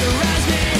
surrounds me.